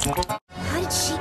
配置し。